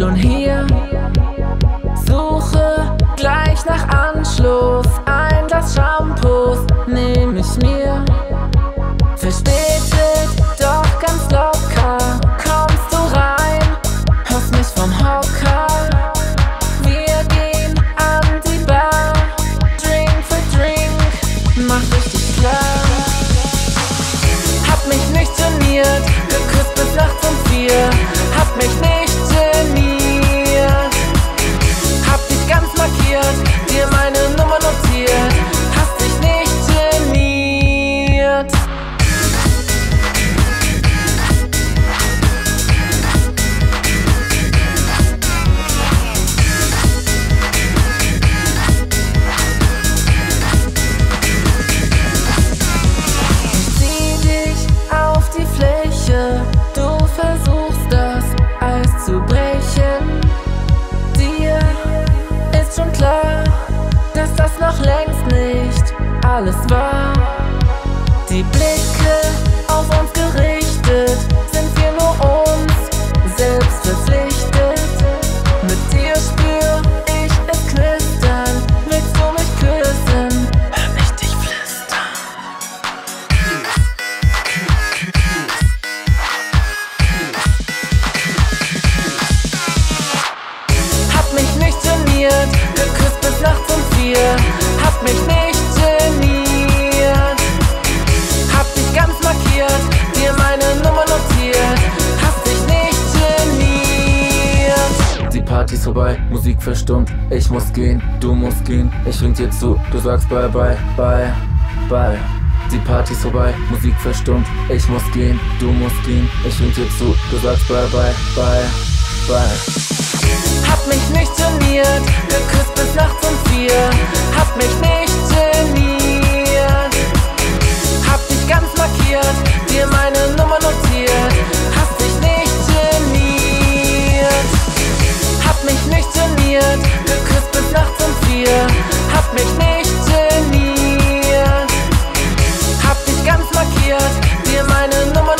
schon hier. Suche gleich nach Anschluss. Ein Glas Shampoos nehm ich mir. Verspätet, doch ganz locker. Kommst du rein, hörst mich vom Hocker. Wir gehen an die Bar. Drink für Drink, mach richtig klar. Hab mich nicht geniert, geküsst bis nachts um vier. Hab mich nicht alles war. Die Blicke auf uns gerichtet, sind wir nur uns selbst verpflichtet. Mit dir spür ich es knistern, willst du mich küssen? Hör mich dich flüstern. Hab mich nicht geniert, geküsst bis nachts um vier. Hab mich nicht geniert. Die Party ist vorbei, Musik verstummt. Ich muss gehen, du musst gehen. Ich wink dir zu, du sagst bye bye, bye, bye. Die Party ist vorbei, Musik verstummt. Ich muss gehen, du musst gehen. Ich wink dir zu, du sagst bye bye, bye, bye. Hab mich nicht geniert, geküsst bis nachts blockiert, dir meine Nummer